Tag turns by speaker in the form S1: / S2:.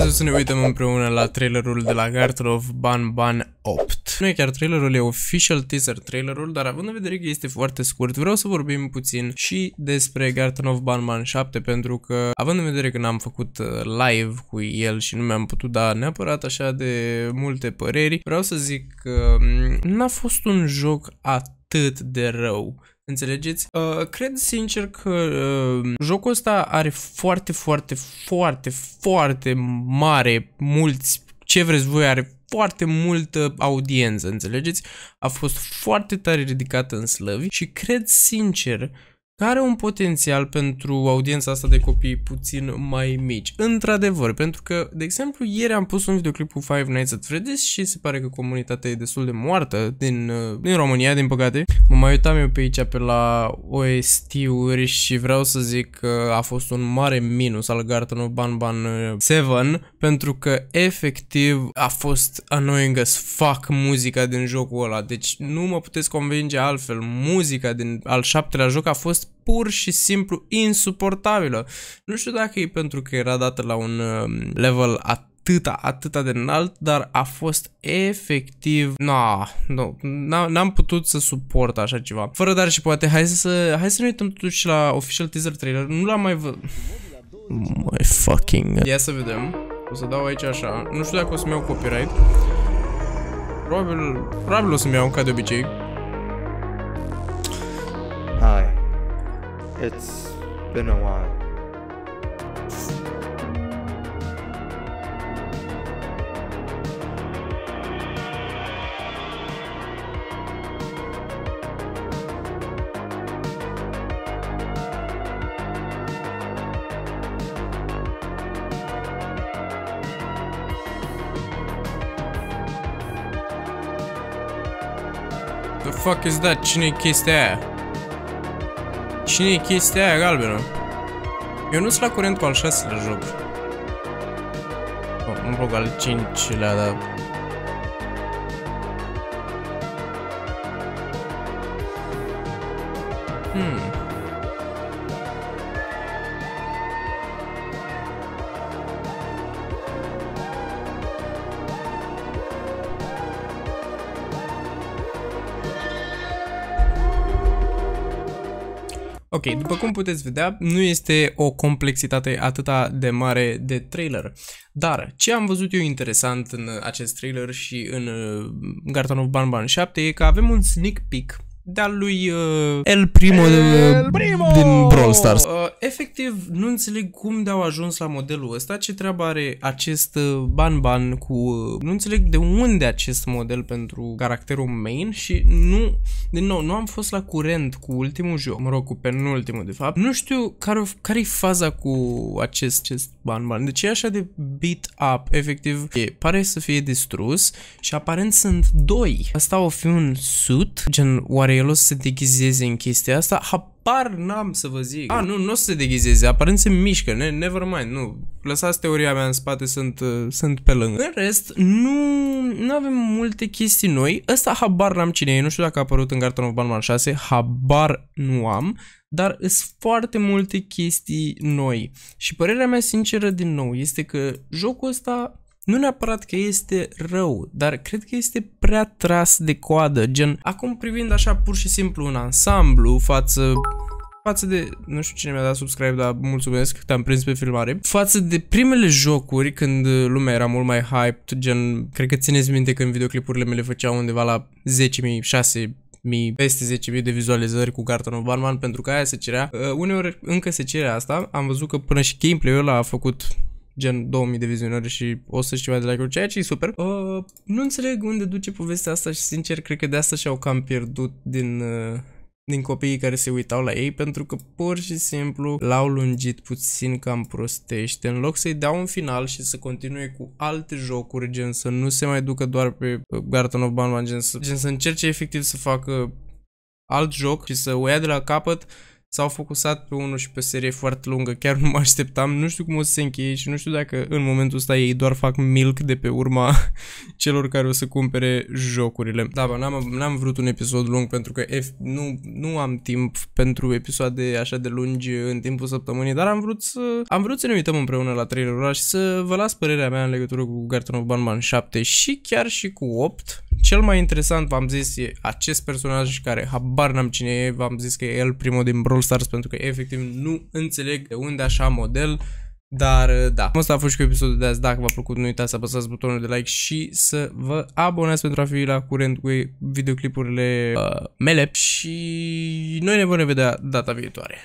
S1: Astăzi o să ne uităm împreună la trailerul de la Garten of Ban Ban 8. Nu e chiar trailerul, e official teaser trailerul, dar având în vedere că este foarte scurt, vreau să vorbim puțin și despre Garten of Ban Ban 7, pentru că, având în vedere că n-am făcut uh, live cu el și nu mi-am putut da neapărat așa de multe păreri, vreau să zic că mm, n-a fost un joc atât de rău. Înțelegeți? Uh, cred sincer că uh, jocul ăsta are foarte, foarte, foarte, foarte mare, mulți, ce vreți voi, are foarte multă audiență, înțelegeți? A fost foarte tare ridicată în slăvi și cred sincer care are un potențial pentru audiența asta de copii puțin mai mici. Într-adevăr, pentru că, de exemplu, ieri am pus un videoclip cu Five Nights at Freddy's și se pare că comunitatea e destul de moartă din, uh, din România, din păcate. Mă mai uitam eu pe aici pe la OST-uri și vreau să zic că a fost un mare minus al Garten of Ban Ban 7 uh, pentru că efectiv a fost annoying as fuck muzica din jocul ăla. Deci nu mă puteți convinge altfel. Muzica din al șaptelea joc a fost pur și simplu insuportabilă. Nu știu dacă e pentru că era dată la un um, level atâta, atâta de înalt, dar a fost efectiv, na, nu, n-am putut să suport așa ceva. Fără dar și poate, hai să, hai să ne uităm totuși la official teaser trailer, nu l-am mai văzut. My fucking... Ia să vedem. O să dau aici așa. Nu știu dacă o să-mi iau copyright. Probabil, probabil o să-mi iau ca de obicei. It's been a while. The fuck is that? Cine chestia aia? Cine e chestia aia galbenă? Eu nu sunt la curent cu al șaselea joc. Mă rog, al cincilea, dar... Hmm. Ok, după cum puteți vedea, nu este o complexitate atâta de mare de trailer. Dar ce am văzut eu interesant în acest trailer și în uh, Garden of Banban 7 e că avem un sneak peek de-al lui uh, El Primo, El Primo din Brawl Stars. Uh, efectiv, nu înțeleg cum de-au ajuns la modelul ăsta, ce treabă are acest uh, ban-ban cu... Uh, nu înțeleg de unde acest model pentru caracterul main și nu... Din nou, nu am fost la curent cu ultimul joc, mă rog, cu penultimul de fapt. Nu știu care, care-i faza cu acest, acest ban-ban. Deci e așa de beat up, efectiv, e, pare să fie distrus și aparent sunt doi. Asta o fi un suit, gen, oare el o să se deghizeze în chestia asta? Habar n-am să vă zic. Ah, nu, nu o să se deghizeze, aparent se mișcă, ne, never mind, nu. Lăsați teoria mea în spate, sunt, uh, sunt pe lângă. În rest, nu, nu avem multe chestii noi. Ăsta habar n-am cine e, nu știu dacă a apărut în Garten of Balman 6, habar nu am dar sunt foarte multe chestii noi. Și părerea mea sinceră din nou este că jocul ăsta nu neapărat că este rău, dar cred că este prea tras de coadă, gen, acum privind așa pur și simplu un ansamblu față față de, nu știu cine mi-a dat subscribe, dar mulțumesc, te-am prins pe filmare, față de primele jocuri când lumea era mult mai hyped, gen, cred că țineți minte când videoclipurile mele făceau undeva la 10.000, 6.000 mii, peste 10.000 de vizualizări cu Garten of Barman pentru că aia se cerea. Uh, uneori încă se cere asta. Am văzut că până și gameplay-ul ăla a făcut gen 2000 de vizionări și 100 și ceva de like-uri, ceea ce e super. Uh, nu înțeleg unde duce povestea asta și sincer cred că de asta și-au cam pierdut din... Uh, din copiii care se uitau la ei pentru că pur și simplu l-au lungit puțin cam prostește. În loc să-i dea un final și să continue cu alte jocuri gen să nu se mai ducă doar pe Garten of Banban gen să, gen să încerce efectiv să facă alt joc și să o ia de la capăt s-au focusat pe unul și pe o serie foarte lungă, chiar nu mă așteptam, nu știu cum o să se încheie și nu știu dacă în momentul ăsta ei doar fac milk de pe urma celor care o să cumpere jocurile. Da, bă, n-am, n-am vrut un episod lung pentru că F, nu, nu am timp pentru episoade așa de lungi în timpul săptămânii, dar am vrut să, am vrut să ne uităm împreună la trailerul ăla și să vă las părerea mea în legătură cu Garten of Banman 7 și chiar și cu 8. Cel mai interesant, v-am zis, e acest personaj care habar n-am cine e, v-am zis că e el primul din Brawl Stars pentru că efectiv nu înțeleg de unde așa model. Dar da, asta a fost și cu episodul de azi. Dacă v-a plăcut, nu uitați să apăsați butonul de like și să vă abonați pentru a fi la curent cu videoclipurile uh, mele. Și noi ne vom revedea data viitoare.